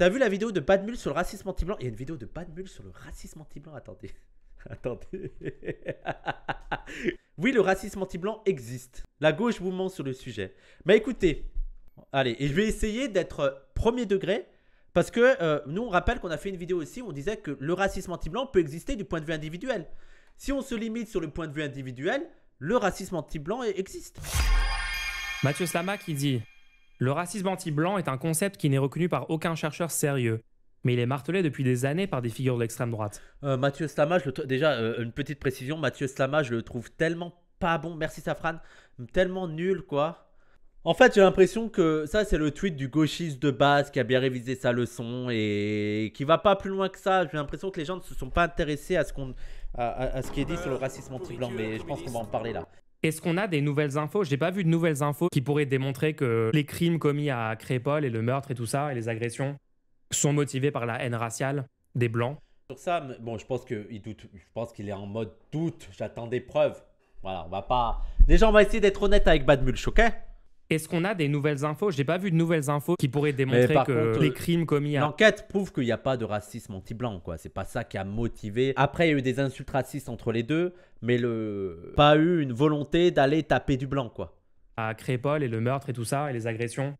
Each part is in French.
T'as vu la vidéo de Bad Mule sur le racisme anti-blanc? Il y a une vidéo de Bad Mule sur le racisme anti-blanc. Attendez. Attendez. oui, le racisme anti-blanc existe. La gauche vous ment sur le sujet. Mais écoutez, allez, et je vais essayer d'être premier degré. Parce que euh, nous, on rappelle qu'on a fait une vidéo aussi où on disait que le racisme anti-blanc peut exister du point de vue individuel. Si on se limite sur le point de vue individuel, le racisme anti-blanc existe. Mathieu Slama qui dit Le racisme anti-blanc est un concept qui n'est reconnu par aucun chercheur sérieux, mais il est martelé depuis des années par des figures de l'extrême droite. Euh, Mathieu Slama, je le déjà, euh, une petite précision Mathieu Slama, je le trouve tellement pas bon, merci Safran, tellement nul quoi. En fait, j'ai l'impression que ça, c'est le tweet du gauchiste de base qui a bien révisé sa leçon et qui va pas plus loin que ça. J'ai l'impression que les gens ne se sont pas intéressés à ce, qu'on, à, ce qui est dit sur le racisme anti-blanc, mais je pense qu'on va en parler là. Est-ce qu'on a des nouvelles infos? J'ai pas vu de nouvelles infos qui pourraient démontrer que les crimes commis à Crépol et le meurtre et tout ça et les agressions sont motivés par la haine raciale des blancs. Sur ça, bon, je pense qu'il. Je pense qu'il est en mode doute. J'attends des preuves. Voilà, on va pas. Déjà, on va essayer d'être honnête avec Bad Mulch, ok? Est-ce qu'on a des nouvelles infos? J'ai pas vu de nouvelles infos qui pourraient démontrer que les crimes commis à. L'enquête prouve qu'il n'y a pas de racisme anti-blanc, quoi. C'est pas ça qui a motivé. Après, il y a eu des insultes racistes entre les deux, mais le pas eu une volonté d'aller taper du blanc, quoi. À Crépol et le meurtre et tout ça et les agressions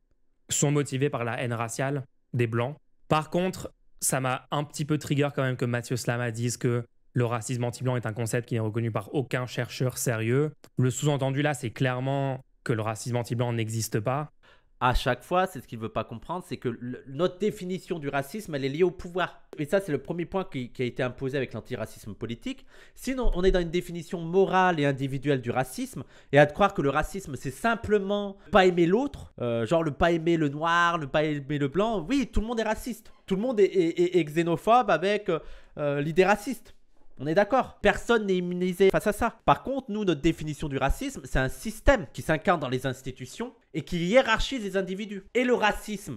sont motivés par la haine raciale des blancs. Par contre, ça m'a un petit peu trigger quand même que Mathieu Slama dise que le racisme anti-blanc est un concept qui n'est reconnu par aucun chercheur sérieux. Le sous-entendu là, c'est clairement que le racisme anti-blanc n'existe pas. À chaque fois, c'est ce qu'il ne veut pas comprendre, c'est que notre définition du racisme, elle est liée au pouvoir. Et ça, c'est le premier point qui, a été imposé avec l'antiracisme politique. Sinon, on est dans une définition morale et individuelle du racisme, et à croire que le racisme, c'est simplement pas aimer l'autre, euh, genre le pas aimer le noir, le pas aimer le blanc. Oui, tout le monde est raciste. Tout le monde est, xénophobe avec euh, l'idée raciste. On est d'accord Personne n'est immunisé face à ça. Par contre, nous, notre définition du racisme, c'est un système qui s'incarne dans les institutions et qui hiérarchise les individus. Et le racisme,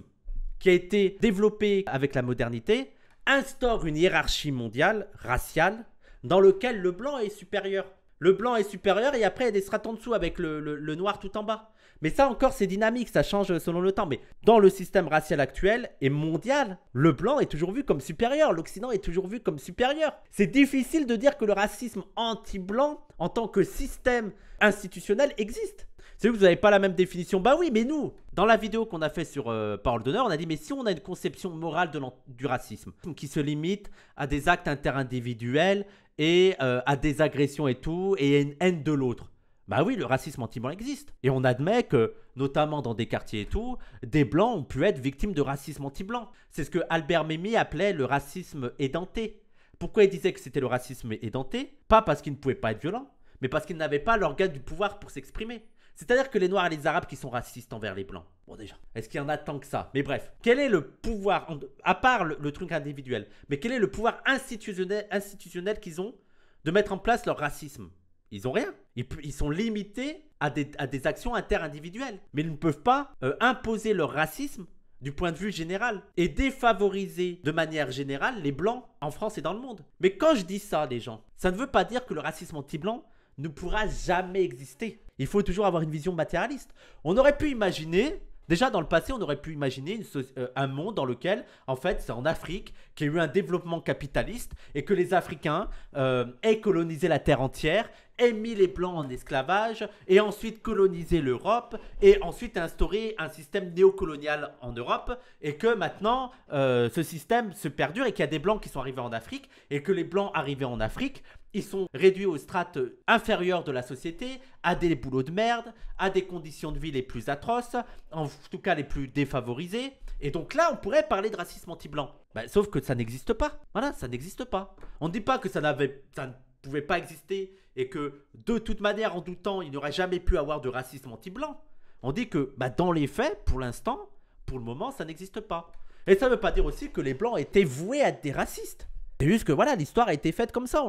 qui a été développé avec la modernité, instaure une hiérarchie mondiale, raciale, dans lequel le blanc est supérieur. Le blanc est supérieur et après il y a des strates en dessous avec le noir tout en bas. Mais ça encore, c'est dynamique, ça change selon le temps. Mais dans le système racial actuel et mondial, le blanc est toujours vu comme supérieur, l'Occident est toujours vu comme supérieur. C'est difficile de dire que le racisme anti-blanc, en tant que système institutionnel, existe. C'est que vous n'avez pas la même définition. Bah oui, mais nous, dans la vidéo qu'on a fait sur euh, Parole d'honneur, on a dit mais si on a une conception morale du racisme qui se limite à des actes interindividuels et euh, à des agressions et tout, et à une haine de l'autre. Bah oui, le racisme anti-blanc existe. Et on admet que, notamment dans des quartiers et tout, des blancs ont pu être victimes de racisme anti-blanc. C'est ce que Albert Memmi appelait le racisme édenté. Pourquoi il disait que c'était le racisme édenté? Pas parce qu'ils ne pouvaient pas être violents, mais parce qu'ils n'avaient pas l'organe du pouvoir pour s'exprimer. C'est-à-dire que les Noirs et les Arabes qui sont racistes envers les Blancs. Bon déjà, est-ce qu'il y en a tant que ça? Mais bref, quel est le pouvoir, à part le, truc individuel, mais quel est le pouvoir institutionnel qu'ils ont de mettre en place leur racisme? Ils ont rien. Ils, sont limités à des, à des, actions interindividuelles. Mais ils ne peuvent pas euh, imposer leur racisme du point de vue général et défavoriser de manière générale les blancs en France et dans le monde. Mais quand je dis ça, les gens, ça ne veut pas dire que le racisme anti-blanc ne pourra jamais exister. Il faut toujours avoir une vision matérialiste. On aurait pu imaginer Déjà, dans le passé, on aurait pu imaginer euh, un monde dans lequel, en fait, c'est en Afrique qu'il y a eu un développement capitaliste et que les Africains euh, aient colonisé la terre entière, aient mis les Blancs en esclavage et ensuite colonisé l'Europe et ensuite instauré un système néocolonial en Europe et que maintenant, euh, ce système se perdure et qu'il y a des Blancs qui sont arrivés en Afrique et que les Blancs arrivés en Afrique ils sont réduits aux strates inférieures de la société, à des boulots de merde, à des conditions de vie les plus atroces, en tout cas les plus défavorisées. Et donc là, on pourrait parler de racisme anti-blanc. Bah, sauf que ça n'existe pas. Voilà, ça n'existe pas. On ne dit pas que ça, n'avait, ça ne pouvait pas exister et que de toute manière, en temps, il n'y aurait jamais pu avoir de racisme anti-blanc. On dit que bah, dans les faits, pour l'instant, pour le moment, ça n'existe pas. Et ça ne veut pas dire aussi que les blancs étaient voués à être des racistes. C'est juste que voilà, l'histoire a été faite comme ça.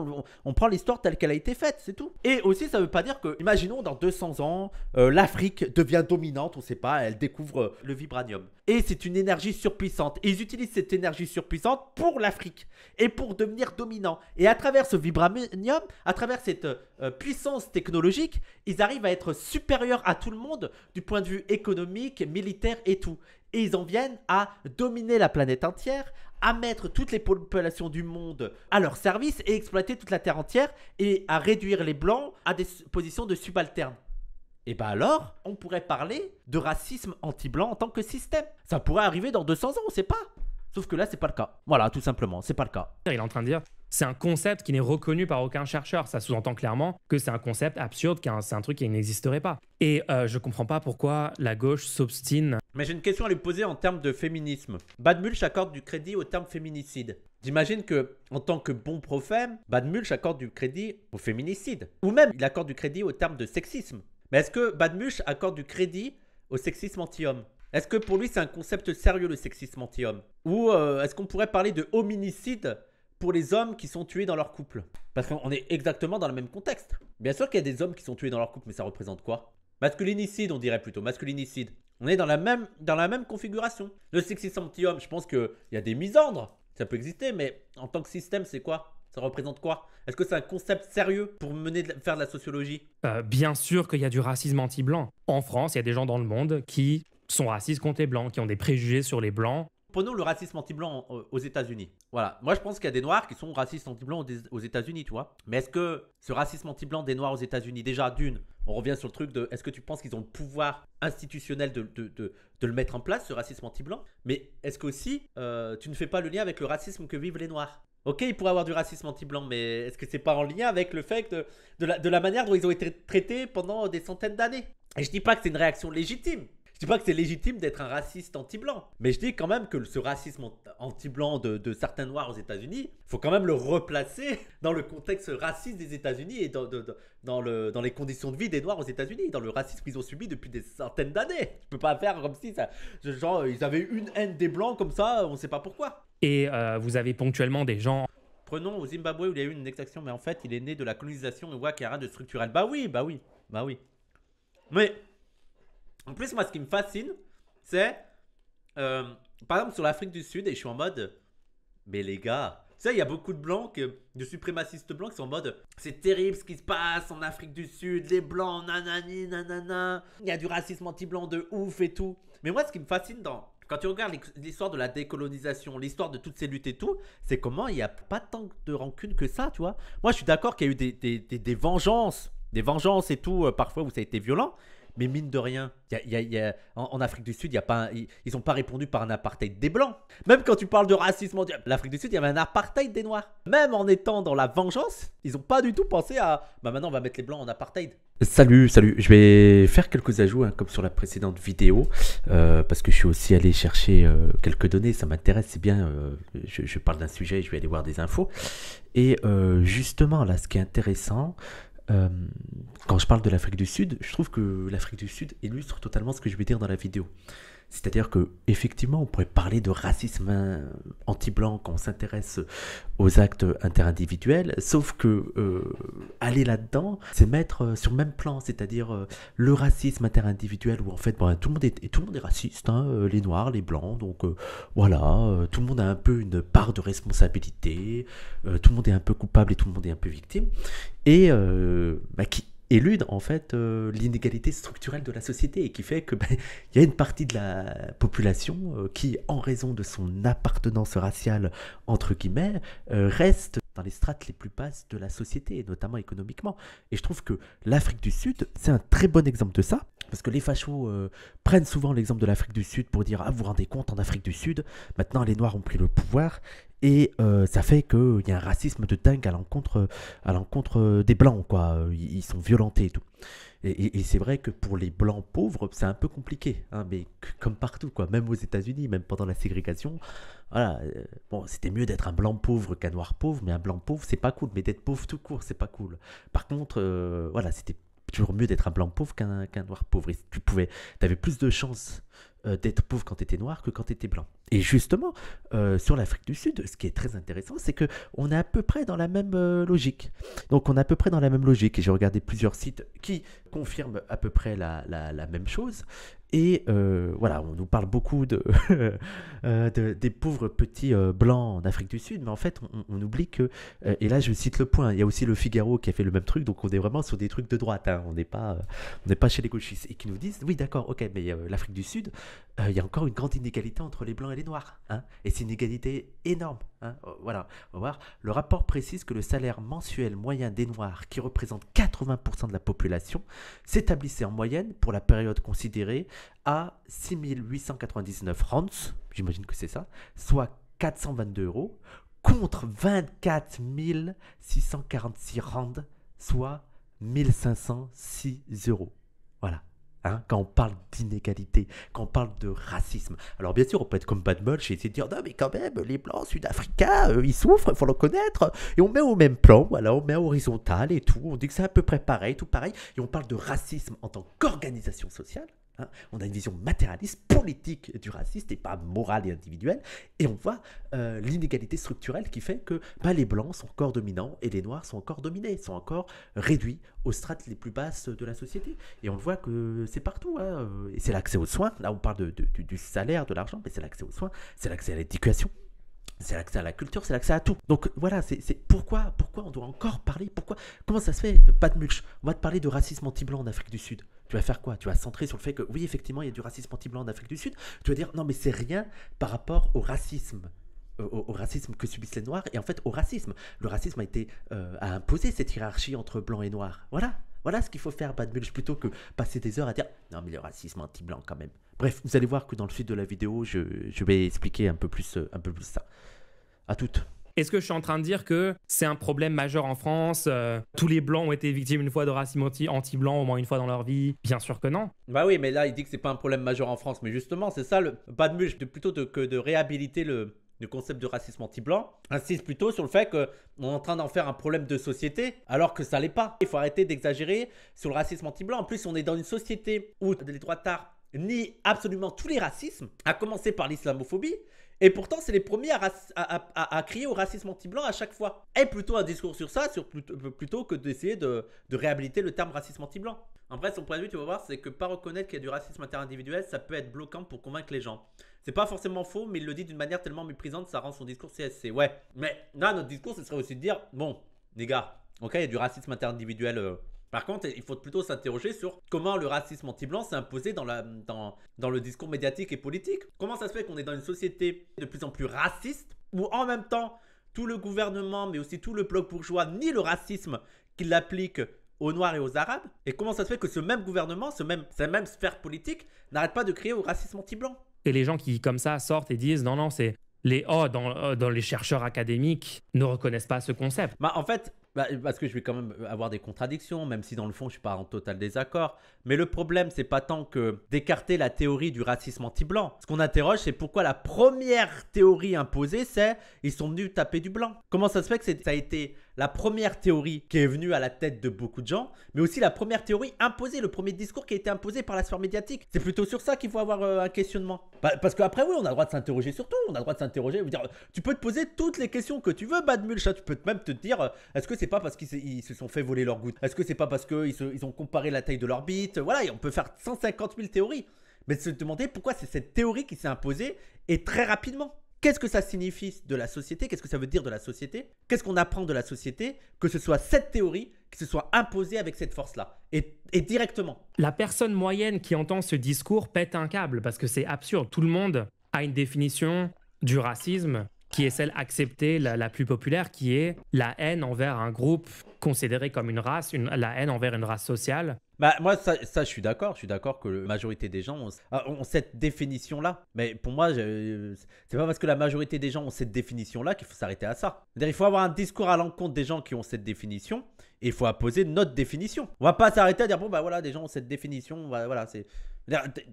On, prend l'histoire telle qu'elle a été faite, c'est tout. Et aussi, ça veut pas dire que, imaginons, dans 200 ans, euh, l'Afrique devient dominante, on sait pas, elle découvre euh, le vibranium. Et c'est une énergie surpuissante. Et ils utilisent cette énergie surpuissante pour l'Afrique et pour devenir dominant. Et à travers ce vibranium, à travers cette euh, puissance technologique, ils arrivent à être supérieurs à tout le monde du point de vue économique, militaire et tout. Et ils en viennent à dominer la planète entière, à mettre toutes les populations du monde à leur service et exploiter toute la Terre entière et à réduire les Blancs à des positions de subalternes. Et bien alors, on pourrait parler de racisme anti-blanc en tant que système. Ça pourrait arriver dans 200 ans, on sait pas. Sauf que là, c'est pas le cas. Voilà, tout simplement, c'est pas le cas. Il est en train de dire, c'est un concept qui n'est reconnu par aucun chercheur. Ça sous-entend clairement que c'est un concept absurde, que c'est un truc qui n'existerait pas. Et euh, je comprends pas pourquoi la gauche s'obstine. Mais j'ai une question à lui poser en termes de féminisme. Bad Mulch accorde du crédit au terme féminicide. J'imagine que, en tant que bon prophète, Bad Mulch accorde du crédit au féminicide. Ou même, il accorde du crédit au terme de sexisme. Mais est-ce que Badmush accorde du crédit au sexisme anti-homme? Est-ce que pour lui c'est un concept sérieux le sexisme anti-homme? Ou euh, est-ce qu'on pourrait parler de hominicide pour les hommes qui sont tués dans leur couple? Parce qu'on est exactement dans le même contexte. Bien sûr qu'il y a des hommes qui sont tués dans leur couple, mais ça représente quoi? Masculinicide, on dirait plutôt, masculinicide. On est dans la même, configuration. Le sexisme anti-homme, je pense qu'il y a des misandres, ça peut exister, mais en tant que système, c'est quoi? Ça représente quoi? Est-ce que c'est un concept sérieux pour mener faire de la sociologie? Euh, Bien sûr qu'il y a du racisme anti-blanc. En France, il y a des gens dans le monde qui sont racistes contre les blancs, qui ont des préjugés sur les blancs. Prenons le racisme anti-blanc aux États-Unis. Voilà. Moi, je pense qu'il y a des noirs qui sont racistes anti-blancs aux États-Unis, tu vois. Mais est-ce que ce racisme anti-blanc des noirs aux États-Unis, déjà d'une, on revient sur le truc de est-ce que tu penses qu'ils ont le pouvoir institutionnel de, de, de, le mettre en place, ce racisme anti-blanc? Mais est-ce qu'aussi, euh, tu ne fais pas le lien avec le racisme que vivent les noirs? Ok, il pourrait avoir du racisme anti-blanc, mais est-ce que c'est pas en lien avec le fait de, de, la, manière dont ils ont été traités pendant des centaines d'années? Et je dis pas que c'est une réaction légitime. Je dis pas que c'est légitime d'être un raciste anti-blanc, mais je dis quand même que ce racisme anti-blanc de, certains noirs aux États-Unis, il faut quand même le replacer dans le contexte raciste des États-Unis et dans, dans, le, dans les conditions de vie des noirs aux États-Unis, dans le racisme qu'ils ont subi depuis des centaines d'années. Je peux pas faire comme si ça, genre ils avaient une haine des blancs comme ça, on sait pas pourquoi. Et euh, vous avez ponctuellement des gens. Prenons au Zimbabwe où il y a eu une exaction, mais en fait, il est né de la colonisation. On voit qu'il n'y a rien de structurel. Bah oui, bah oui, bah oui. Mais en plus, moi, ce qui me fascine, c'est euh, par exemple sur l'Afrique du Sud, et je suis en mode, mais les gars, tu sais, il y a beaucoup de blancs, de suprémacistes blancs qui sont en mode c'est terrible ce qui se passe en Afrique du Sud, les blancs, nanani, nanana, il y a du racisme anti-blanc de ouf et tout. Mais moi, ce qui me fascine dans quand tu regardes l'histoire de la décolonisation, l'histoire de toutes ces luttes et tout, c'est comment il n'y a pas tant de rancune que ça, tu vois. Moi, je suis d'accord qu'il y a eu des, des, des, vengeances, des vengeances et tout, euh, parfois où ça a été violent, mais mine de rien, y a, en, Afrique du Sud, ils n'ont pas répondu par un apartheid des Blancs. Même quand tu parles de racisme l'Afrique du Sud, il y avait un apartheid des Noirs. Même en étant dans la vengeance, ils n'ont pas du tout pensé à bah maintenant on va mettre les Blancs en apartheid. Salut, salut. Je vais faire quelques ajouts, hein, comme sur la précédente vidéo, euh, parce que je suis aussi allé chercher euh, quelques données. Ça m'intéresse, c'est bien. Euh, je, je, parle d'un sujet, je vais aller voir des infos. Et justement, là, ce qui est intéressant, euh, quand je parle de l'Afrique du Sud, je trouve que l'Afrique du Sud illustre totalement ce que je vais dire dans la vidéo. C'est-à-dire que effectivement, on pourrait parler de racisme euh, anti-blanc quand on s'intéresse aux actes interindividuels, sauf que euh, aller là-dedans, c'est mettre euh, sur le même plan, c'est-à-dire le racisme interindividuel où en fait, tout le monde est tout le monde est raciste, hein, les noirs, les blancs, donc voilà, tout le monde a un peu une part de responsabilité, tout le monde est un peu coupable et tout le monde est un peu victime, et bah, qui élude en fait euh, l'inégalité structurelle de la société et qui fait que ben, il y a une partie de la population euh, qui, en raison de son appartenance raciale entre guillemets, euh, reste dans les strates les plus basses de la société, notamment économiquement. Et je trouve que l'Afrique du Sud, c'est un très bon exemple de ça, parce que les fachos prennent souvent l'exemple de l'Afrique du Sud pour dire ah vous vous rendez compte en Afrique du Sud, maintenant les Noirs ont pris le pouvoir et euh, ça fait qu'il y a un racisme de dingue à l'encontre, à l'encontre des blancs, quoi. Ils sont violentés et tout. Et, c'est vrai que pour les blancs pauvres, c'est un peu compliqué, hein, mais comme partout, quoi. Même aux États-Unis, même pendant la ségrégation, voilà. Euh, bon, c'était mieux d'être un blanc pauvre qu'un noir pauvre, mais un blanc pauvre, c'est pas cool. Mais d'être pauvre tout court, c'est pas cool. Par contre, euh, voilà, c'était toujours mieux d'être un blanc pauvre qu'un noir pauvre. Et tu pouvais, avais plus de chances d'être pauvre quand tu étais noir que quand tu étais blanc. Et justement, euh, sur l'Afrique du Sud, ce qui est très intéressant, c'est que on est à peu près dans la même euh, logique. Donc on est à peu près dans la même logique. Et j'ai regardé plusieurs sites qui confirment à peu près la, même chose. Et euh, voilà, on nous parle beaucoup de, des pauvres petits blancs en Afrique du Sud, mais en fait, on, oublie que, et là je cite le point, il y a aussi le Figaro qui a fait le même truc, donc on est vraiment sur des trucs de droite, hein. on n'est pas, on pas chez les gauchistes, et qui nous disent, oui d'accord, ok, mais l'Afrique du Sud, il y a encore une grande inégalité entre les blancs et les noirs, hein, et c'est une inégalité énorme. Hein. voilà, on va voir, le rapport précise que le salaire mensuel moyen des noirs, qui représente 80% de la population, s'établissait en moyenne pour la période considérée à 6899 rands, j'imagine que c'est ça, soit 422 euros, contre 24 646 rands, soit 1506 euros. Voilà. Hein, quand on parle d'inégalité, quand on parle de racisme. Alors bien sûr, on peut être comme Bad Mulch et de dire non mais quand même, les blancs sud-africains, ils souffrent, il faut le connaître. Et on met au même plan, voilà, on met horizontal et tout. On dit que c'est à peu près pareil, tout pareil. Et on parle de racisme en tant qu'organisation sociale. Hein. on a une vision matérialiste, politique du racisme et pas morale et individuelle. Et on voit euh, l'inégalité structurelle qui fait que bah, les blancs sont encore dominants et les noirs sont encore dominés, sont encore réduits aux strates les plus basses de la société. Et on voit que c'est partout. Hein. Et c'est l'accès aux soins. Là, on parle du salaire, de l'argent, mais c'est l'accès aux soins, c'est l'accès à l'éducation c'est l'accès à la culture, c'est l'accès à tout. Donc voilà, c'est pourquoi, pourquoi on doit encore parler Pourquoi Comment ça se fait Pas de mulch. On va te parler de racisme anti-blanc en Afrique du Sud. Tu vas faire quoi? Tu vas centrer sur le fait que oui, effectivement, il y a du racisme anti-blanc en Afrique du Sud. Tu vas dire non, mais c'est rien par rapport au racisme. Euh, au, racisme que subissent les Noirs et en fait au racisme. Le racisme a été euh, a imposé cette hiérarchie entre blanc et noir. Voilà, voilà ce qu'il faut faire, Bad plutôt que passer des heures à dire non mais le racisme anti-blanc quand même. Bref, vous allez voir que dans le suite de la vidéo, je, je vais expliquer un peu plus, euh, un peu plus ça. À toutes. Est-ce que je suis en train de dire que c'est un problème majeur en France euh, Tous les blancs ont été victimes une fois de racisme anti-blanc au moins une fois dans leur vie? Bien sûr que non. Bah oui, mais là il dit que c'est pas un problème majeur en France, mais justement c'est ça le pas de muche, plutôt que de réhabiliter le, concept de racisme anti-blanc, insiste plutôt sur le fait qu'on est en train d'en faire un problème de société, alors que ça l'est pas. Il faut arrêter d'exagérer sur le racisme anti-blanc. En plus, on est dans une société où les droits d'art nient absolument tous les racismes, à commencer par l'islamophobie. Et pourtant, c'est les premiers à, crier au racisme anti-blanc à chaque fois. Et plutôt un discours sur ça, sur plutôt, que d'essayer de, réhabiliter le terme racisme anti-blanc. En vrai, son point de vue, tu vas voir, c'est que pas reconnaître qu'il y a du racisme interindividuel, ça peut être bloquant pour convaincre les gens. C'est pas forcément faux, mais il le dit d'une manière tellement méprisante, ça rend son discours CSC. Ouais, mais là, notre discours, ce serait aussi de dire, bon, les gars, ok, il y a du racisme interindividuel euh, par contre, il faut plutôt s'interroger sur comment le racisme anti-blanc s'est imposé dans, la, dans, dans le discours médiatique et politique. Comment ça se fait qu'on est dans une société de plus en plus raciste, où en même temps, tout le gouvernement, mais aussi tout le bloc bourgeois, nie le racisme qu'il applique aux Noirs et aux Arabes? Et comment ça se fait que ce même gouvernement, ce même, cette même sphère politique, n'arrête pas de crier au racisme anti-blanc? Et les gens qui, comme ça, sortent et disent non, non, c'est les oh, dans, euh, dans, les chercheurs académiques ne reconnaissent pas ce concept. Bah, en fait, bah, parce que je vais quand même avoir des contradictions, même si dans le fond je suis pas en total désaccord. Mais le problème, c'est pas tant que d'écarter la théorie du racisme anti-blanc. Ce qu'on interroge, c'est pourquoi la première théorie imposée, c'est ils sont venus taper du blanc. Comment ça se fait que ça a été la première théorie qui est venue à la tête de beaucoup de gens, mais aussi la première théorie imposée, le premier discours qui a été imposé par la sphère médiatique. C'est plutôt sur ça qu'il faut avoir euh, un questionnement. parce qu'après, oui, on a le droit de s'interroger sur tout, on a le droit de s'interroger, tu peux te poser toutes les questions que tu veux, Bad Mulch, tu peux même te dire, euh, est-ce que c'est pas parce qu'ils se sont fait voler leur goutte? Est-ce que c'est pas parce qu'ils ils ont comparé la taille de leur bite Voilà, on peut faire 150 000 théories. Mais se demander pourquoi c'est cette théorie qui s'est imposée et très rapidement. Qu'est-ce que ça signifie de la société? Qu'est-ce que ça veut dire de la société? Qu'est-ce qu'on apprend de la société? Que ce soit cette théorie qui se soit imposée avec cette force-là et, et, directement. La personne moyenne qui entend ce discours pète un câble parce que c'est absurde. Tout le monde a une définition du racisme qui est celle acceptée, la, plus populaire, qui est la haine envers un groupe considéré comme une race, la haine envers une race sociale. Bah, moi, ça, je suis d'accord. Je suis d'accord que la majorité des gens ont, cette définition-là. Mais pour moi, c'est pas parce que la majorité des gens ont cette définition-là qu'il faut s'arrêter à ça. Il faut avoir un discours à l'encontre des gens qui ont cette définition il faut apposer notre définition. On va pas s'arrêter à dire, bon, bah voilà, des gens ont cette définition. Voilà, c'est.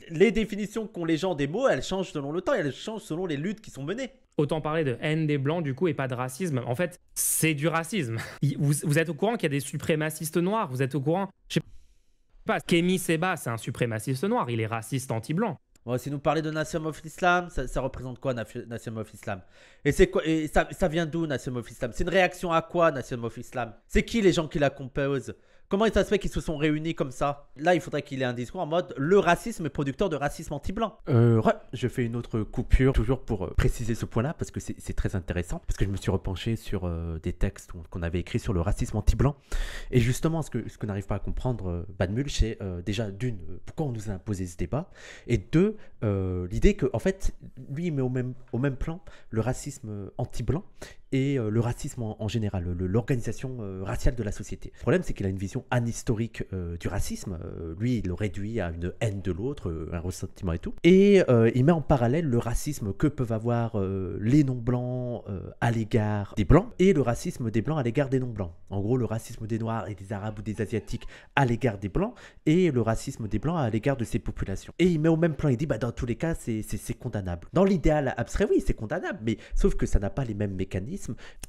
Les définitions qu'ont les gens des mots, elles changent selon le temps, elles changent selon les luttes qui sont menées. Autant parler de haine des blancs du coup et pas de racisme. En fait, c'est du racisme. Vous, êtes au courant qu'il y a des suprémacistes noirs Vous êtes au courant Je sais pas. Kémy Seba, c'est un suprémaciste noir. Il est raciste anti-blanc. Bon, si nous parler de Nation of Islam, ça, représente quoi Nation of Islam? Et quoi ça, ça vient d'où Nation of Islam? C'est une réaction à quoi Nation of Islam? C'est qui les gens qui la composent? Comment ça se fait qu'ils se sont réunis comme ça? Là, il faudrait qu'il ait un discours en mode le racisme est producteur de racisme anti-blanc. Euh, ouais, je fais une autre coupure, toujours pour euh, préciser ce point-là, parce que c'est très intéressant. Parce que je me suis repenché sur euh, des textes qu'on avait écrits sur le racisme anti-blanc. Et justement, ce que, ce n'arrive pas à comprendre euh, Bad Mulch, c'est déjà, d'une, pourquoi on nous a imposé ce débat? Et deux, l'idée que, fait, lui, il met au même, au même plan le racisme anti-blanc et euh, le racisme en, général, l'organisation euh, raciale de la société. Le problème, c'est qu'il a une vision anhistorique euh, du racisme. Lui, il le réduit à une haine de l'autre, un ressentiment et tout. Et il met en parallèle le racisme que peuvent avoir les non-blancs à l'égard des blancs et le racisme des blancs à l'égard des non-blancs. En gros, le racisme des noirs et des arabes ou des asiatiques à l'égard des blancs et le racisme des blancs à l'égard de ces populations. Et il met au même plan, il dit, bah, dans tous les cas, c'est condamnable. Dans l'idéal abstrait, oui, c'est condamnable, mais sauf que ça n'a pas les mêmes mécanismes,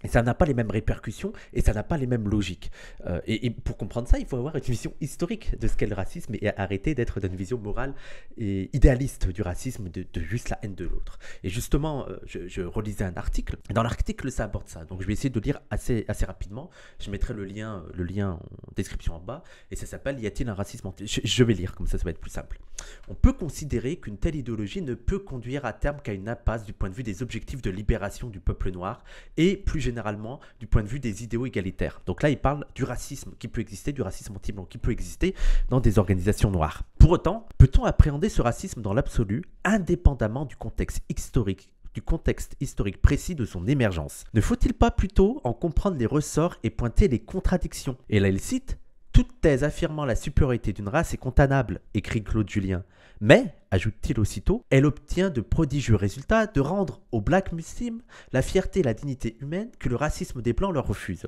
et ça n'a pas les mêmes répercussions, et ça n'a pas les mêmes logiques. Euh, et, pour comprendre ça, il faut avoir une vision historique de ce qu'est le racisme et arrêter d'être dans une vision morale et idéaliste du racisme, de, juste la haine de l'autre. Et justement, euh, je, relisais un article, dans l'article, ça aborde ça. Donc je vais essayer de lire assez, assez rapidement. Je mettrai le lien, le lien en description en bas, et ça s'appelle Y a-t-il un racisme je, je vais lire, comme ça, ça va être plus simple. On peut considérer qu'une telle idéologie ne peut conduire à terme qu'à une impasse du point de vue des objectifs de libération du peuple noir et plus généralement du point de vue des idéaux égalitaires. Donc là, il parle du racisme qui peut exister, du racisme anti-blanc qui peut exister dans des organisations noires. Pour autant, peut-on appréhender ce racisme dans l'absolu, indépendamment du contexte historique du contexte historique précis de son émergence? Ne faut-il pas plutôt en comprendre les ressorts et pointer les contradictions? Et là, il cite toute thèse affirmant la supériorité d'une race est condamnable, écrit Claude Julien. Mais, ajoute-t-il aussitôt, elle obtient de prodigieux résultats de rendre aux Black Muslims la fierté et la dignité humaine que le racisme des Blancs leur refuse.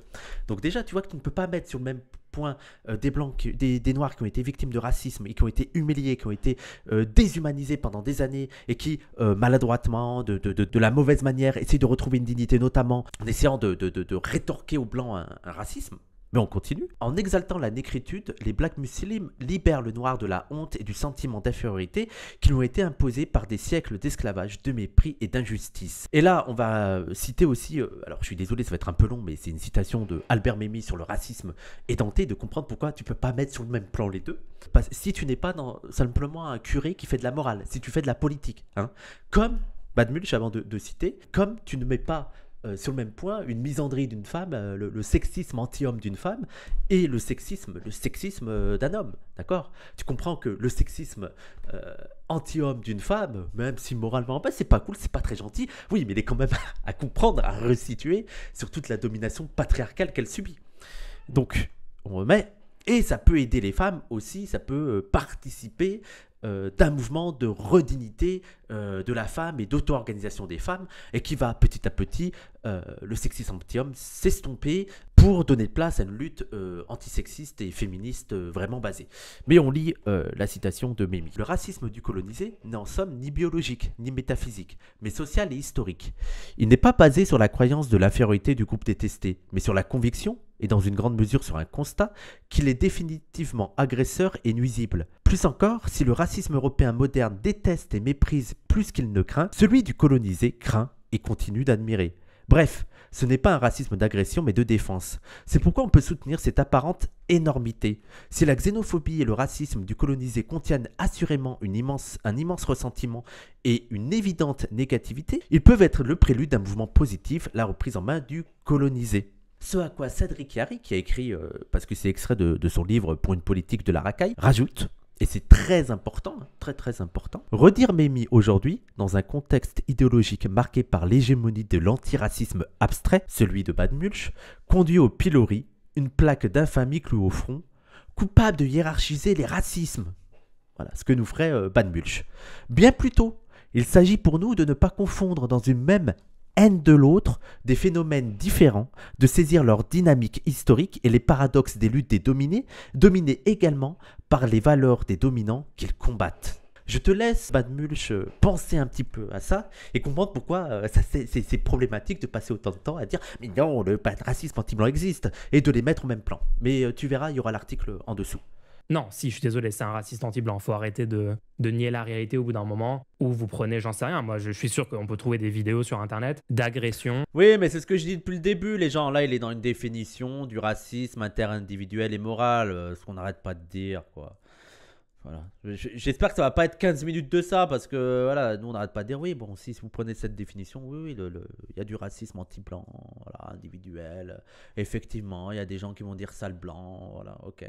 Donc déjà, tu vois que tu ne peux pas mettre sur le même point euh, des Noirs qui ont été victimes de racisme et qui ont été humiliés, qui ont été euh, déshumanisés pendant des années et qui, euh, maladroitement, de, la mauvaise manière, essayent de retrouver une dignité, notamment en essayant de, rétorquer aux Blancs un racisme. Mais on continue. En exaltant la négritude, les Black Muslims libèrent le noir de la honte et du sentiment d'infériorité qui lui ont été imposés par des siècles d'esclavage, de mépris et d'injustice. Et là, on va euh, citer aussi, euh, alors je suis désolé, ça va être un peu long, mais c'est une citation de Albert Memmi sur le racisme et tenter de comprendre pourquoi tu peux pas mettre sur le même plan les deux. Parce, si tu n'es pas simplement un curé qui fait de la morale, si tu fais de la politique, hein, comme Bad Mulch avant de citer, comme tu ne mets pas euh, sur le même point une misandrie d'une femme, euh, le, sexisme anti-homme d'une femme et le sexisme, le sexisme euh, d'un homme, d'accord? Tu comprends que le sexisme anti-homme d'une femme, même si moralement bah, c'est pas cool, c'est pas très gentil, oui, mais il est quand même à comprendre, à resituer sur toute la domination patriarcale qu'elle subit. Donc, on remet et ça peut aider les femmes aussi, ça peut participer euh, d'un mouvement de redignité euh, de la femme et d'auto-organisation des femmes, et qui va petit à petit, euh, le sexisme anti-homme, s'estomper pour donner place à une lutte antisexiste et féministe vraiment basée. Mais on lit la citation de Mémi. Le racisme du colonisé n'est en somme ni biologique, ni métaphysique, mais social et historique. Il n'est pas basé sur la croyance de l'infériorité du groupe détesté, mais sur la conviction, et dans une grande mesure sur un constat, qu'il est définitivement agresseur et nuisible. Plus encore, si le racisme européen moderne déteste et méprise plus qu'il ne craint, celui du colonisé craint et continue d'admirer. Bref, ce n'est pas un racisme d'agression mais de défense. C'est pourquoi on peut soutenir cette apparente énormité. Si la xénophobie et le racisme du colonisé contiennent assurément un immense ressentiment et une évidente négativité, ils peuvent être le prélude d'un mouvement positif, la reprise en main du colonisé. Ce à quoi Cédric Yari, qui a écrit, euh, parce que c'est extrait de, de son livre Pour une politique de la racaille, rajoute, et c'est très important, hein, très très important, redire Mémi aujourd'hui, dans un contexte idéologique marqué par l'hégémonie de l'antiracisme abstrait, celui de Bad Mulch, conduit au pilori une plaque d'infamie clouée au front, coupable de hiérarchiser les racismes. Voilà ce que nous ferait euh, Bad Mulch. Bien plutôt, il s'agit pour nous de ne pas confondre dans une même haine de l'autre des phénomènes différents, de saisir leur dynamique historique et les paradoxes des luttes des dominés, dominés également par les valeurs des dominants qu'ils combattent. Je te laisse, Bad Mulch, euh, penser un petit peu à ça et comprendre pourquoi euh, c'est, problématique de passer autant de temps à dire mais non, le racisme anti-blanc existe et de les mettre au même plan. Mais euh, tu verras, il y aura l'article en dessous. Non, si, je suis désolé, c'est un raciste anti-blanc. Faut arrêter de, de nier la réalité au bout d'un moment. Ou vous prenez, j'en sais rien. Moi, je, suis sûr qu'on peut trouver des vidéos sur Internet d'agressions. Oui, mais c'est ce que je dis depuis le début. Les gens, là, il est dans une définition du racisme interindividuel et moral. Euh, ce qu'on n'arrête pas de dire, quoi. Voilà. J'espère que ça va pas être 15 minutes de ça parce que voilà, nous on n'arrête pas de dire oui, bon, si vous prenez cette définition, oui, oui, il y a du racisme anti-blanc, voilà, individuel. Effectivement, il y a des gens qui vont dire sale blanc, voilà, ok.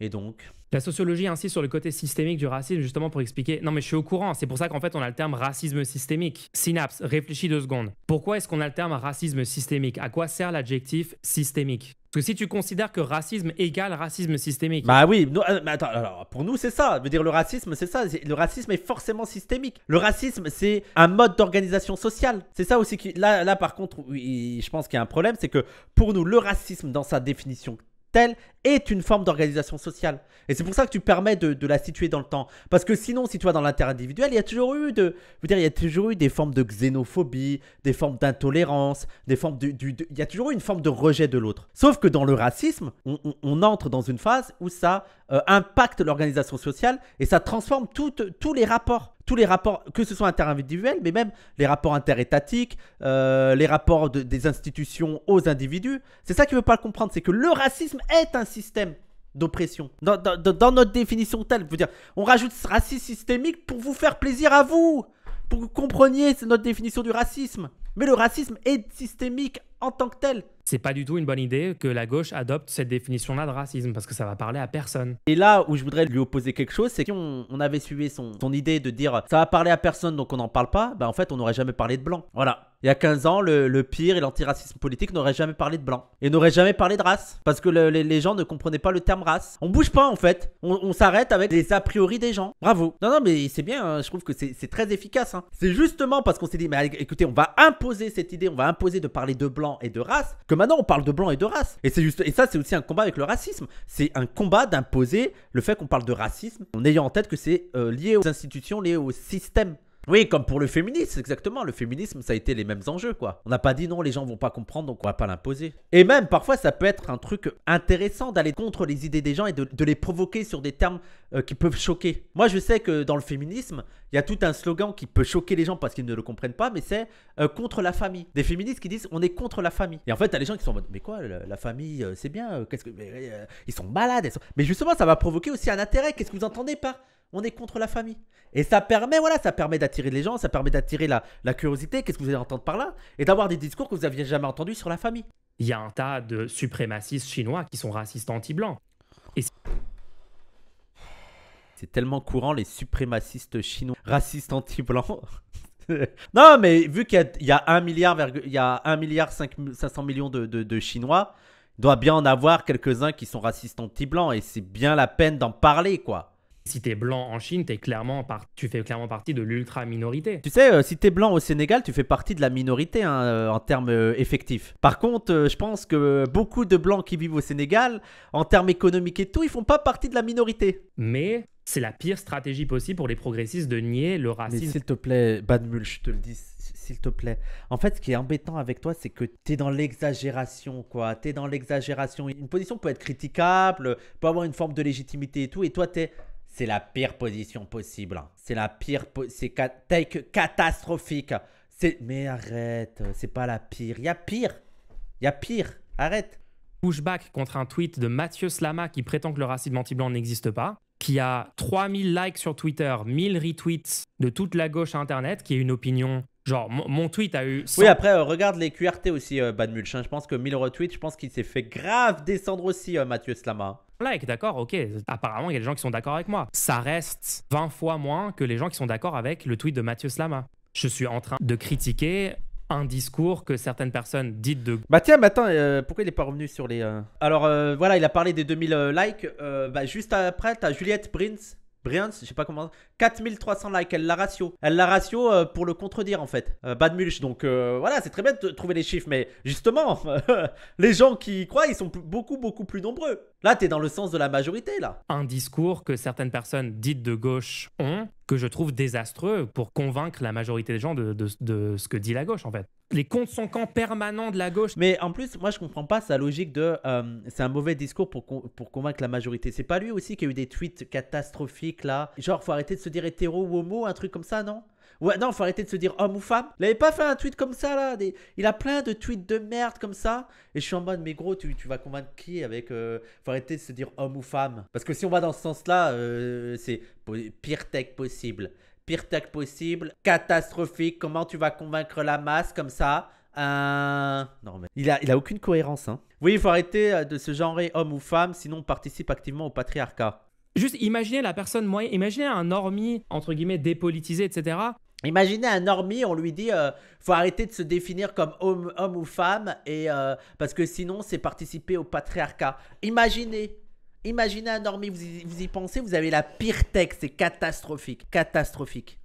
Et donc La sociologie insiste sur le côté systémique du racisme, justement pour expliquer. Non, mais je suis au courant. C'est pour ça qu'en fait, on a le terme racisme systémique. Synapse, réfléchis deux secondes. Pourquoi est-ce qu'on a le terme racisme systémique? À quoi sert l'adjectif systémique? Parce que si tu considères que racisme égale racisme systémique. Bah oui, euh, mais attends, alors pour nous c'est ça. Veut dire le racisme, c'est ça. Le racisme est forcément systémique. Le racisme, c'est un mode d'organisation sociale. C'est ça aussi qui. Là, là par contre, oui, je pense qu'il y a un problème, c'est que pour nous, le racisme dans sa définition telle est une forme d'organisation sociale. Et c'est pour ça que tu permets de, la situer dans le temps. Parce que sinon, si tu vas dans l'inter-individuel, il y a toujours eu de, dire, il y a toujours eu des formes de xénophobie, des formes d'intolérance, des formes de, il y a toujours eu une forme de rejet de l'autre. Sauf que dans le racisme, on, entre dans une phase où ça euh, impacte l'organisation sociale et ça transforme tous les rapports tous les rapports, que ce soit interindividuels, mais même les rapports interétatiques, euh, les rapports des institutions aux individus. C'est ça qu'il ne veut pas comprendre, c'est que le racisme est un système d'oppression. Dans, notre définition telle, dire, on rajoute racisme systémique pour vous faire plaisir à vous, pour que vous compreniez notre définition du racisme. Mais le racisme est systémique en tant que tel c'est pas du tout une bonne idée que la gauche adopte cette définition-là de racisme parce que ça va parler à personne. Et là où je voudrais lui opposer quelque chose, c'est qu'on on avait suivi son, son, idée de dire ça va parler à personne donc on n'en parle pas, bah en fait on n'aurait jamais parlé de blanc. Voilà. Il y a 15 ans, le, pire et l'antiracisme politique n'auraient jamais parlé de blanc. Et n'auraient jamais parlé de race. Parce que les, gens ne comprenaient pas le terme race. On bouge pas en fait. On, s'arrête avec les a priori des gens. Bravo. Non, non, mais c'est bien. Hein. Je trouve que c'est très efficace. Hein. C'est justement parce qu'on s'est dit, mais écoutez, on va imposer cette idée, on va imposer de parler de blanc et de race, que maintenant on parle de blanc et de race. Et juste, et ça, c'est aussi un combat avec le racisme. C'est un combat d'imposer le fait qu'on parle de racisme en ayant en tête que c'est euh, lié aux institutions, lié au système. Oui, comme pour le féminisme, exactement. Le féminisme, ça a été les mêmes enjeux, quoi. On n'a pas dit non, les gens vont pas comprendre, donc on va pas l'imposer. Et même, parfois, ça peut être un truc intéressant d'aller contre les idées des gens et de, les provoquer sur des termes euh, qui peuvent choquer. Moi, je sais que dans le féminisme, il y a tout un slogan qui peut choquer les gens parce qu'ils ne le comprennent pas, mais c'est euh, contre la famille. Des féministes qui disent on est contre la famille. Et en fait, t'as les gens qui sont en mode mais quoi, la, famille, euh, c'est bien, qu'est-ce que. ils sont malades. Mais justement, ça va provoquer aussi un intérêt. Qu'est-ce que vous entendez par on est contre la famille. Et ça permet, voilà, ça permet d'attirer les gens, ça permet d'attirer la, curiosité, qu'est-ce que vous allez entendre par là, et d'avoir des discours que vous n'aviez jamais entendus sur la famille. Il y a un tas de suprémacistes chinois qui sont racistes anti-blancs. C'est tellement courant, les suprémacistes chinois racistes anti-blancs. non, mais vu qu'il y, a 1 milliard, il y a 1 milliard 500 millions de, de Chinois, il doit bien en avoir quelques-uns qui sont racistes anti-blancs, et c'est bien la peine d'en parler, quoi. Si t'es blanc en Chine, es clairement tu fais clairement partie de l'ultra-minorité. Tu sais, euh, si t'es blanc au Sénégal, tu fais partie de la minorité hein, euh, en termes euh, effectifs. Par contre, je pense que beaucoup de blancs qui vivent au Sénégal, en termes économiques et tout, ils font pas partie de la minorité. Mais c'est la pire stratégie possible pour les progressistes de nier le racisme. Mais s'il te plaît, Badmul, je te le dis, s'il te plaît. En fait, ce qui est embêtant avec toi, c'est que tu es dans l'exagération, quoi. Tu es dans l'exagération. Une position peut être critiquable, peut avoir une forme de légitimité et tout, et toi, tu es c'est la pire position possible. C'est la pire. c'est catastrophique. C'est mais arrête, c'est pas la pire. Il y a pire. Il y a pire. Arrête. Pushback contre un tweet de Mathieu Slama qui prétend que le racisme anti-blanc n'existe pas, qui a 3000 likes sur Twitter, 1000 retweets de toute la gauche à Internet, qui est une opinion Genre, mon tweet a eu. Oui, après, euh, regarde les QRT aussi, euh, Bad Mulch. Hein. Je pense que 1000 retweets, je pense qu'il s'est fait grave descendre aussi, euh, Mathieu Slama. Like, d'accord, ok. Apparemment, il y a des gens qui sont d'accord avec moi. Ça reste 20 fois moins que les gens qui sont d'accord avec le tweet de Mathieu Slama. Je suis en train de critiquer un discours que certaines personnes dites de... Bah tiens, mais attends, pourquoi il n'est pas revenu sur les... Alors voilà, il a parlé des 2000 likes. bah, juste après, t'as Juliette Prince Brian, je sais pas comment. 4300 likes, elle la ratio. Elle la ratio euh, pour le contredire en fait. Euh, bad mulch. Donc euh, voilà, c'est très bien de trouver les chiffres, mais justement, les gens qui y croient, ils sont beaucoup, beaucoup plus nombreux. Là, t'es dans le sens de la majorité là. Un discours que certaines personnes dites de gauche ont, que je trouve désastreux pour convaincre la majorité des gens de, de ce que dit la gauche en fait. Les comptes son camp permanent de la gauche. Mais en plus, moi je comprends pas sa logique de euh, c'est un mauvais discours pour, con- pour convaincre la majorité. C'est pas lui aussi qui a eu des tweets catastrophiques là Genre, faut arrêter de se dire hétéro ou homo, un truc comme ça, non? Ouais, non, faut arrêter de se dire homme ou femme. Il avait pas fait un tweet comme ça là Il a plein de tweets de merde comme ça. Et je suis en mode, mais gros, tu, vas convaincre qui avec. euh, Faut arrêter de se dire homme ou femme? Parce que si on va dans ce sens-là, euh, c'est pire tech possible. Pire tech possible, catastrophique. Comment tu vas convaincre la masse comme ça Euh, Non, mais il a, il a aucune cohérence. Hein. Oui, il faut arrêter euh, de se genrer homme ou femme, sinon on participe activement au patriarcat. Juste imaginez la personne moyenne, imaginez un normie, entre guillemets, dépolitisé, etc. Imaginez un normie, on lui dit euh, faut arrêter de se définir comme homme, homme ou femme et euh, parce que sinon c'est participer au patriarcat. Imaginez, imaginez un normie, vous y, vous y pensez, vous avez la pire texte, c'est catastrophique, catastrophique.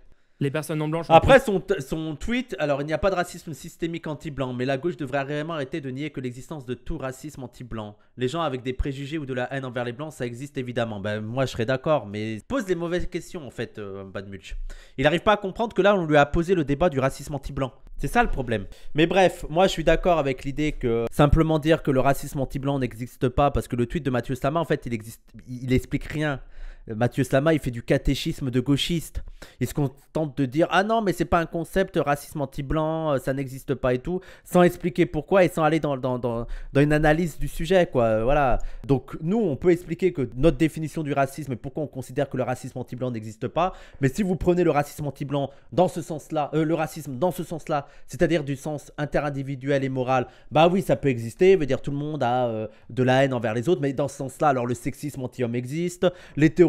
Les personnes non blanches. Après son, son tweet, alors il n'y a pas de racisme systémique anti-blanc, mais la gauche devrait réellement arrêter de nier que l'existence de tout racisme anti-blanc. Les gens avec des préjugés ou de la haine envers les blancs, ça existe évidemment. Ben moi je serais d'accord, mais pose des mauvaises questions en fait, euh, Bad Mulch. Il n'arrive pas à comprendre que là on lui a posé le débat du racisme anti-blanc. C'est ça le problème. Mais bref, moi je suis d'accord avec l'idée que simplement dire que le racisme anti-blanc n'existe pas, parce que le tweet de Mathieu Slama en fait il existe, il explique rien. Euh, Mathieu Slama, il fait du catéchisme de gauchiste. Il se contente de dire Ah non, mais c'est pas un concept racisme anti-blanc, euh, ça n'existe pas et tout, sans expliquer pourquoi et sans aller dans, dans, dans, une analyse du sujet, quoi. Euh, Voilà. Donc, nous, on peut expliquer que notre définition du racisme et pourquoi on considère que le racisme anti-blanc n'existe pas. Mais si vous prenez le racisme anti-blanc dans ce sens-là, le racisme dans ce sens-là, c'est-à-dire du sens interindividuel et moral, bah oui, ça peut exister. Veut dire tout le monde a de la haine envers les autres, mais dans ce sens-là, alors le sexisme anti-homme existe,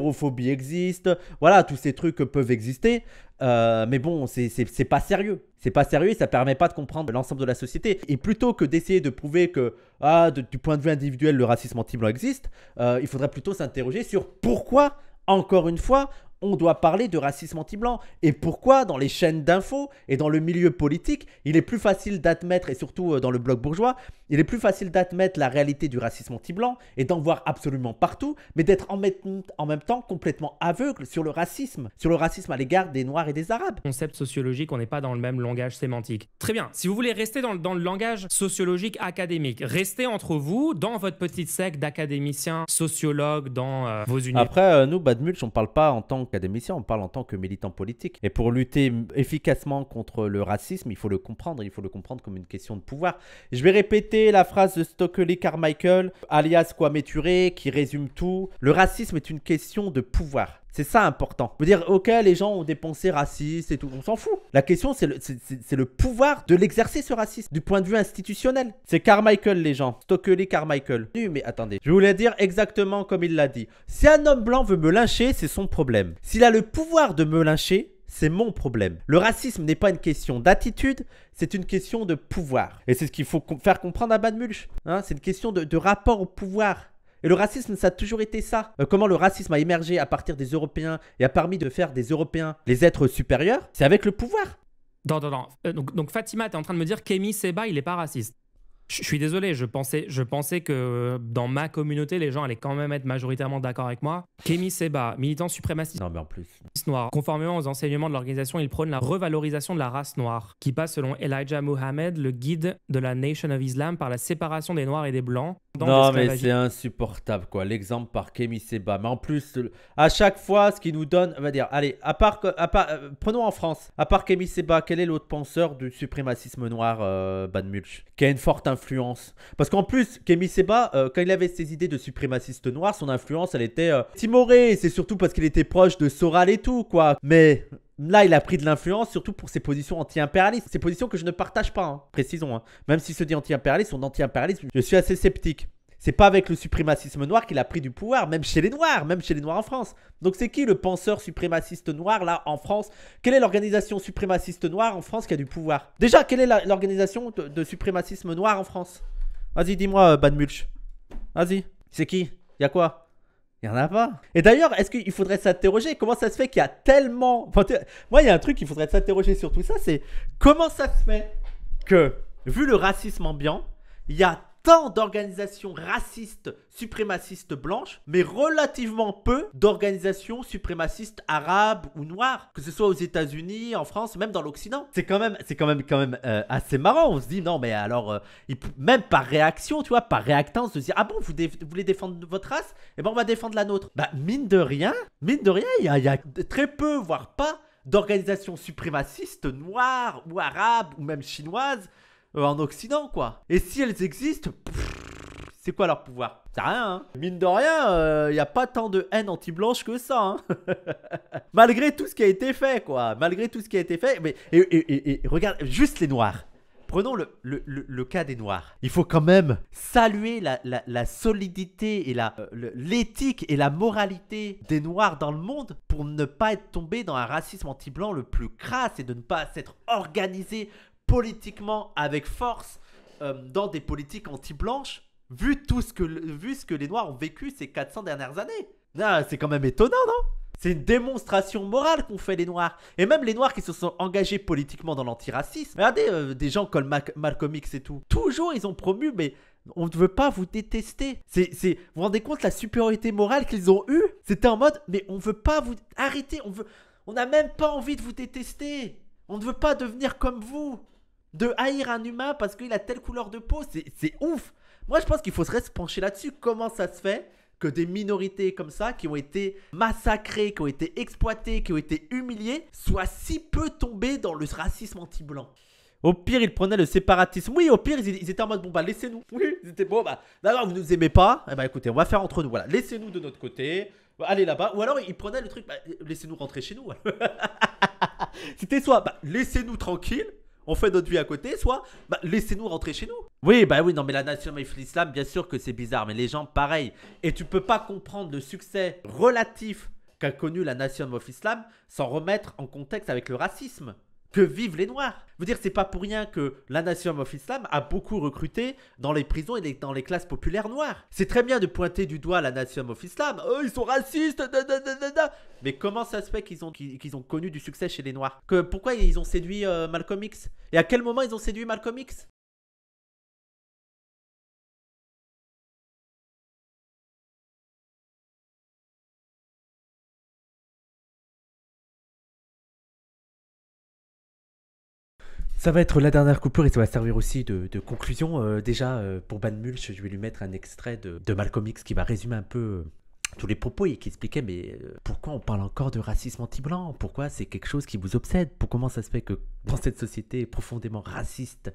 l'hétérophobie existe, voilà, tous ces trucs peuvent exister. Euh, mais bon, c'est- pas sérieux. C'est pas sérieux ça permet pas de comprendre l'ensemble de la société. Et plutôt que d'essayer de prouver que, ah, du point de vue individuel, le racisme anti-blanc existe, euh, il faudrait plutôt s'interroger sur pourquoi, encore une fois, on doit parler de racisme anti-blanc et pourquoi dans les chaînes d'infos et dans le milieu politique, il est plus facile d'admettre, et surtout euh, dans le bloc bourgeois, il est plus facile d'admettre la réalité du racisme anti-blanc et d'en voir absolument partout, mais d'être en, même- en même temps complètement aveugle sur le racisme, sur le racisme à l'égard des Noirs et des Arabes. concept sociologique, on n'est pas dans le même langage sémantique. Très bien, si vous voulez rester dans, le- dans le langage sociologique académique, restez entre vous, dans votre petite secte d'académiciens, sociologues, dans euh, vos universités. Après, euh, nous, Bad Mulch, on parle pas en tant on parle en tant que militant politique. Et pour lutter efficacement contre le racisme, il faut le comprendre, il faut le comprendre comme une question de pouvoir. Je vais répéter la phrase de Stokely Carmichael, alias Kwame Ture, qui résume tout. Le racisme est une question de pouvoir. C'est ça important. Vous dire, ok, les gens ont des pensées racistes et tout, on s'en fout. La question, c'est le, pouvoir de l'exercer ce racisme, du point de vue institutionnel. C'est Carmichael, les gens. Stokely Carmichael. Mais attendez, je voulais dire exactement comme il l'a dit. Si un homme blanc veut me lyncher, c'est son problème. S'il a le pouvoir de me lyncher, c'est mon problème. Le racisme n'est pas une question d'attitude, c'est une question de pouvoir. Et c'est ce qu'il faut faire comprendre à Bad Mulch. Hein, c'est une question de rapport au pouvoir. Et le racisme, ça a toujours été ça. Euh, comment le racisme a émergé à partir des Européens et a permis de faire des Européens les êtres supérieurs C'est avec le pouvoir. Non, non, non. Euh, donc, donc Fatima, tu es en train de me dire qu'Emi Seba, il est pas raciste. Je suis désolé, je pensais, je pensais que dans ma communauté, les gens allaient quand même être majoritairement d'accord avec moi. Kemi Seba, militant suprémaciste Non, mais en plus. noir. Conformément aux enseignements de l'organisation, il prône la revalorisation de la race noire, qui passe selon Elijah Muhammad, le guide de la Nation of Islam, par la séparation des noirs et des blancs. Non, mais c'est insupportable, quoi. L'exemple par Kémy Seba. Mais en plus, à chaque fois, ce qu'il nous donne, on va dire, allez, à part, que- à part euh, prenons en France, à part Kémy Seba, quel est l'autre penseur du suprémacisme noir, euh, Mulch, qui a une forte influence? Parce qu'en plus, Kémy Seba, euh, quand il avait ses idées de suprémaciste noir, son influence, elle était euh, timorée. C'est surtout parce qu'il était proche de Soral et tout, quoi. Mais Là, il a pris de l'influence, surtout pour ses positions anti-impérialistes. Ces positions que je ne partage pas, hein, précisons. hein. Même s'il se dit anti-impérialiste, son anti-impérialisme, je suis assez sceptique. C'est pas avec le suprémacisme noir qu'il a pris du pouvoir, même chez les Noirs, même chez les Noirs en France. Donc c'est qui le penseur suprémaciste noir là en France? Quelle est l'organisation suprémaciste noire en France qui a du pouvoir? Déjà, quelle est l'organisation de, de suprémacisme noir en France? Vas-y, dis-moi, euh, Ban Mulch. Vas-y. C'est qui? Y a quoi? Il a pas. Et d'ailleurs, est-ce qu'il faudrait s'interroger? Comment ça se fait qu'il y a tellement... Moi, il y a un truc qu'il faudrait s'interroger sur tout ça, c'est comment ça se fait que, vu le racisme ambiant, il y a tant d'organisations racistes, suprémacistes blanches, mais relativement peu d'organisations suprémacistes arabes ou noires, que ce soit aux États-Unis, en France, même dans l'Occident. C'est quand même, c'est quand même, quand même euh, assez marrant. On se dit non, mais alors, euh, même par réaction, tu vois, par réactance, de se dire ah bon, vous, voulez défendre votre race? Eh ben on va défendre la nôtre. Bah mine de rien, mine de rien, il y a très peu, voire pas d'organisations suprémacistes noires ou arabes ou même chinoises euh, en Occident, quoi. Et si elles existent, c'est quoi leur pouvoir? C'est rien, hein Mine de rien, il euh, n'y a pas tant de haine anti-blanche que ça, hein Malgré tout ce qui a été fait, quoi. Malgré tout ce qui a été fait. Mais, et, regarde, juste les noirs. Prenons le, le, cas des Noirs. Il faut quand même saluer la, la, solidité et euh, l'éthique et la moralité des Noirs dans le monde pour ne pas être tombé dans un racisme anti-blanc le plus crasse et de ne pas s'être organisé politiquement avec force euh, dans des politiques anti-blanches, vu tout ce que, vu ce que les Noirs ont vécu ces 400 dernières années. Ah, c'est quand même étonnant, non? C'est une démonstration morale qu'ont fait les Noirs. Et même les Noirs qui se sont engagés politiquement dans l'antiracisme. Regardez euh, des gens comme Malcolm X et tout. Toujours ils ont promu, mais on ne veut pas vous détester. C'est, vous vous rendez compte la supériorité morale qu'ils ont eue? C'était en mode, mais on veut pas vous arrêter. On veut, on n'a même pas envie de vous détester. On ne veut pas devenir comme vous de haïr un humain parce qu'il a telle couleur de peau, c'est ouf. Moi, je pense qu'il faut se pencher là-dessus. Comment ça se fait que des minorités comme ça, qui ont été massacrées, qui ont été exploitées, qui ont été humiliées, soient si peu tombées dans le racisme anti-blanc? Au pire, ils prenaient le séparatisme. Oui, au pire, ils, étaient en mode bon, bah laissez-nous. Oui, ils étaient bon, bah d'accord, vous nous aimez pas. Eh bah écoutez, on va faire entre nous. Voilà, laissez-nous de notre côté. Allez là-bas. Ou alors, ils prenaient le truc, bah, laissez-nous rentrer chez nous. C'était soit, bah, laissez-nous tranquille on fait notre vie à côté, soit bah, laissez-nous rentrer chez nous. Oui, bah oui, non, mais la nation of l'islam, bien sûr que c'est bizarre, mais les gens, pareil. Et tu peux pas comprendre le succès relatif qu'a connu la nation of Islam sans remettre en contexte avec le racisme que vivent les Noirs. Je veux dire, c'est pas pour rien que la Nation of Islam a beaucoup recruté dans les prisons et dans les classes populaires noires. C'est très bien de pointer du doigt la Nation of Islam. Oh, ils sont racistes. Mais comment ça se fait qu'ils ont, qu'ils ont connu du succès chez les Noirs? Que, Pourquoi ils ont séduit euh, Malcolm X? Et à quel moment ils ont séduit Malcolm X? Ça va être la dernière coupure et ça va servir aussi de, conclusion. Euh, déjà, euh, pour Ban Mulch, je vais lui mettre un extrait de, Malcolm X qui va résumer un peu euh, tous les propos et qui expliquait mais pourquoi on parle encore de racisme anti-blanc? Pourquoi c'est quelque chose qui vous obsède? Pour comment ça se fait que dans cette société profondément raciste,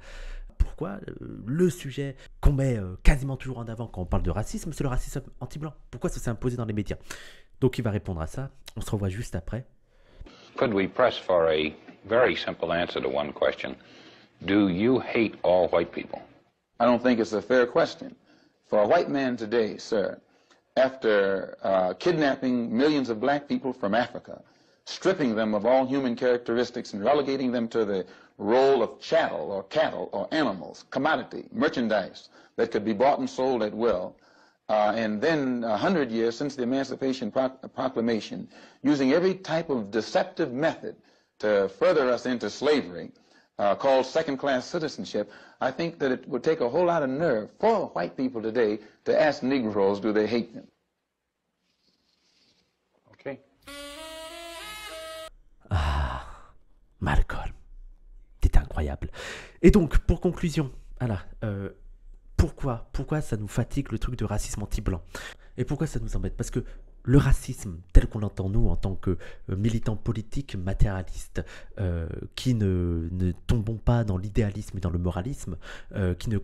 pourquoi le sujet qu'on met quasiment toujours en avant quand on parle de racisme, c'est le racisme anti-blanc? Pourquoi ça s'est imposé dans les médias? Donc il va répondre à ça. On se revoit juste après. Could we press for a very simple answer to one question. Do you hate all white people? I don't think it's a fair question. For a white man today, sir, after uh, kidnapping millions of black people from Africa, stripping them of all human characteristics and relegating them to the role of chattel or cattle or animals, commodity, merchandise that could be bought and sold at will, uh, and then a hundred years since the Emancipation Proclamation, using every type of deceptive method to further us into slavery, uh, called second-class citizenship, I think that it would take a whole lot of nerve for white people today to ask Negroes, do they hate them? Okay. Ah, Malcolm, t'es incroyable. Et donc, pour conclusion, voilà, euh, pourquoi, pourquoi ça nous fatigue le truc de racisme anti-blanc? Et pourquoi ça nous embête? Parce que le racisme tel qu'on l'entend nous en tant que euh, militants politiques matérialistes, euh, qui ne, ne, tombons pas dans l'idéalisme et dans le moralisme, euh, qui ne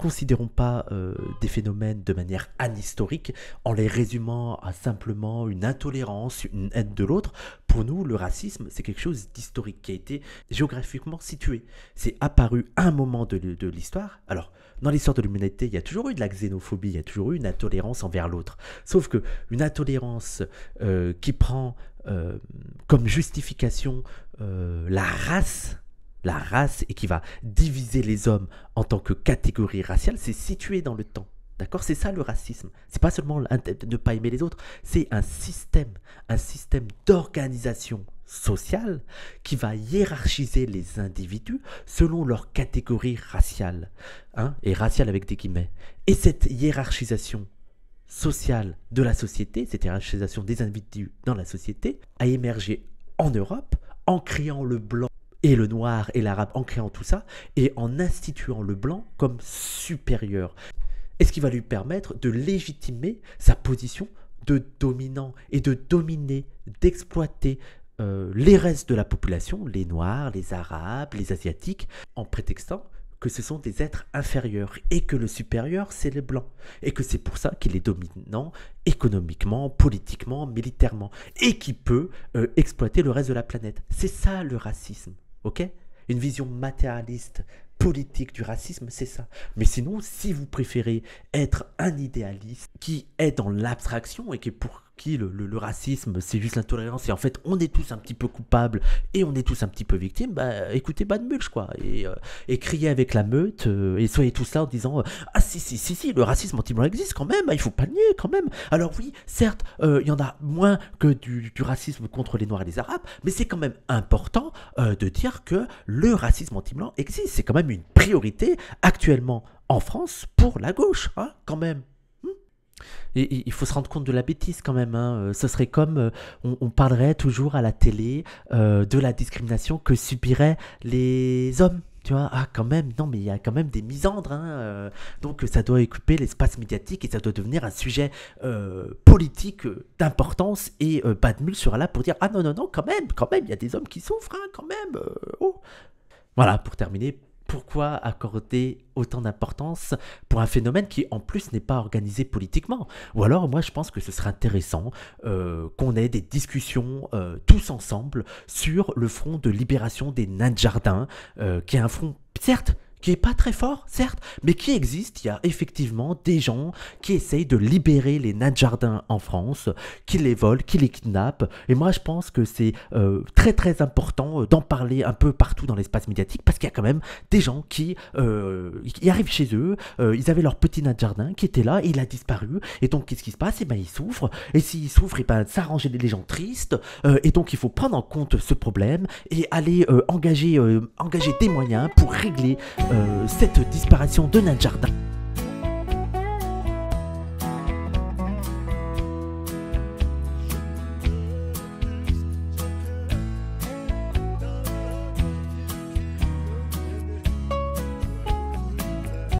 considérons pas des phénomènes de manière anhistorique en les résumant à simplement une intolérance, une haine de l'autre. Pour nous, le racisme, c'est quelque chose d'historique qui a été géographiquement situé. C'est apparu à un moment de, de l'histoire. Alors, dans l'histoire de l'humanité, il y a toujours eu de la xénophobie, il y a toujours eu une intolérance envers l'autre. Sauf que une intolérance euh, qui prend euh, comme justification euh, la race, la race et qui va diviser les hommes en tant que catégorie raciale, c'est situé dans le temps. D'accord? C'est ça le racisme. C'est pas seulement ne pas aimer les autres, c'est un système, un système d'organisation sociale qui va hiérarchiser les individus selon leur catégorie raciale, hein, et raciale avec des guillemets. Et cette hiérarchisation sociale de la société, cette hiérarchisation des individus dans la société, a émergé en Europe en créant le blanc et le noir et l'arabe, en créant tout ça, et en instituant le blanc comme supérieur. Et ce qui va lui permettre de légitimer sa position de dominant et de dominer, d'exploiter euh, les restes de la population, les noirs, les arabes, les asiatiques, en prétextant que ce sont des êtres inférieurs et que le supérieur, c'est les blancs. Et que c'est pour ça qu'il est dominant économiquement, politiquement, militairement. Et qui peut euh, exploiter le reste de la planète. C'est ça le racisme. Ok? Une vision matérialiste, politique du racisme, c'est ça. Mais sinon, si vous préférez être un idéaliste qui est dans l'abstraction et qui est pour le, racisme, c'est juste l'intolérance, et en fait, on est tous un petit peu coupables et on est tous un petit peu victimes, bah écoutez Bad quoi, et, euh, et criez avec la meute, euh, et soyez tous là en disant euh, Ah si, si, si, si, le racisme anti-blanc existe quand même, bah, il faut pas le nier quand même. Alors oui, certes, il y en a moins que du, du, racisme contre les Noirs et les Arabes, mais c'est quand même important de dire que le racisme anti-blanc existe, c'est quand même une priorité actuellement en France pour la gauche, hein, quand même. Il faut se rendre compte de la bêtise quand même. Hein. Euh, ce serait comme euh, on, parlerait toujours à la télé euh, de la discrimination que subiraient les hommes. Tu vois, ah quand même, non mais il y a quand même des misandres, hein, donc ça doit occuper l'espace médiatique et ça doit devenir un sujet politique d'importance et Badmul sera là pour dire ah non non non quand même, quand même, il y a des hommes qui souffrent, hein, quand même. Oh. Voilà, pour terminer, pourquoi accorder autant d'importance pour un phénomène qui en plus n'est pas organisé politiquement? Ou alors moi je pense que ce serait intéressant euh, qu'on ait des discussions euh, tous ensemble sur le front de libération des nains de jardin, euh, qui est un front certes qui est pas très fort, certes, mais qui existe. Il y a effectivement des gens qui essayent de libérer les nains de jardin en France, qui les volent, qui les kidnappent. Et moi, je pense que c'est euh, très très important euh, d'en parler un peu partout dans l'espace médiatique parce qu'il y a quand même des gens qui euh, arrivent chez eux. ils avaient leur petit nain de jardin qui était là et il a disparu. Et donc, qu'est-ce qui se passe? Et eh ben, ils souffrent. Et s'ils souffrent, et eh ben, ça rend les gens tristes. et donc, il faut prendre en compte ce problème et aller engager, engager des moyens pour régler cette disparition de Nadjardin.